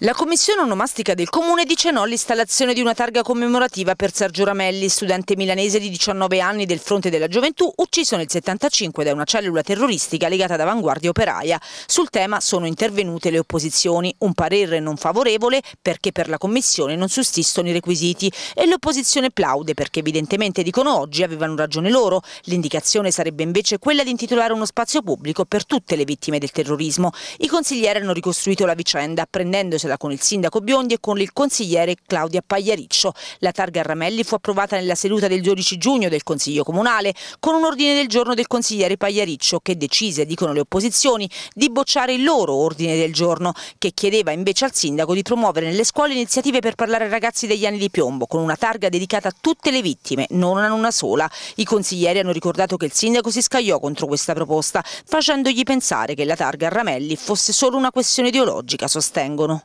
La commissione onomastica del comune dice no all'installazione di una targa commemorativa per Sergio Ramelli, studente milanese di 19 anni del Fronte della Gioventù, ucciso nel 75 da una cellula terroristica legata ad Avanguardia Operaia. Sul tema sono intervenute le opposizioni, un parere non favorevole perché per la commissione non sussistono i requisiti e l'opposizione plaude perché evidentemente dicono oggi avevano ragione loro. L'indicazione sarebbe invece quella di intitolare uno spazio pubblico per tutte le vittime del terrorismo. I consiglieri hanno ricostruito la vicenda prendendosi discutesela con il sindaco Biondi e con il consigliere Claudia Pagliariccio. La targa Ramelli fu approvata nella seduta del 12 giugno del Consiglio Comunale con un ordine del giorno del consigliere Pagliariccio che decise, dicono le opposizioni, di bocciare il loro ordine del giorno che chiedeva invece al sindaco di promuovere nelle scuole iniziative per parlare ai ragazzi degli anni di piombo con una targa dedicata a tutte le vittime, non a una sola. I consiglieri hanno ricordato che il sindaco si scagliò contro questa proposta facendogli pensare che la targa a Ramelli fosse solo una questione ideologica, sostengono.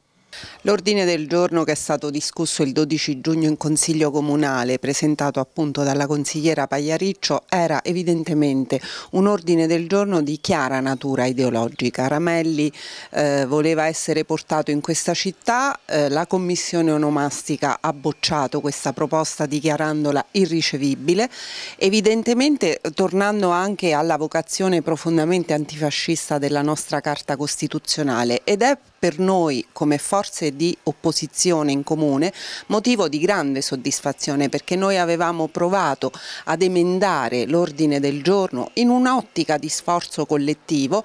L'ordine del giorno che è stato discusso il 12 giugno in Consiglio Comunale, presentato appunto dalla consigliera Pagliariccio, era evidentemente un ordine del giorno di chiara natura ideologica. Ramelli eh, voleva essere portato in questa città, eh, la Commissione onomastica ha bocciato questa proposta dichiarandola irricevibile, evidentemente tornando anche alla vocazione profondamente antifascista della nostra Carta Costituzionale ed è per noi come forze di opposizione in comune motivo di grande soddisfazione perché noi avevamo provato ad emendare l'ordine del giorno in un'ottica di sforzo collettivo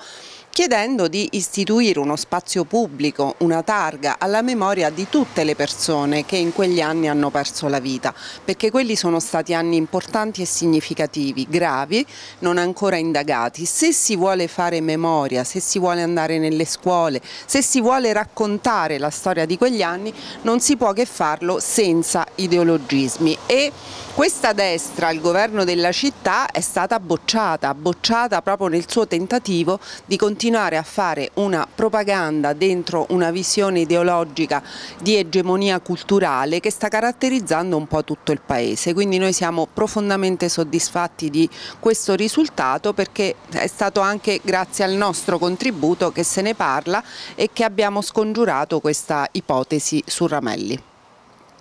chiedendo di istituire uno spazio pubblico, una targa alla memoria di tutte le persone che in quegli anni hanno perso la vita, perché quelli sono stati anni importanti e significativi, gravi, non ancora indagati. Se si vuole fare memoria, se si vuole andare nelle scuole, se si vuole raccontare la storia di quegli anni, non si può che farlo senza ideologismi. E questa destra, il governo della città, è stata bocciata, bocciata proprio nel suo tentativo di continuare a fare una propaganda dentro una visione ideologica di egemonia culturale che sta caratterizzando un po' tutto il paese. Quindi noi siamo profondamente soddisfatti di questo risultato perché è stato anche grazie al nostro contributo che se ne parla e che abbiamo scongiurato questa ipotesi su Ramelli.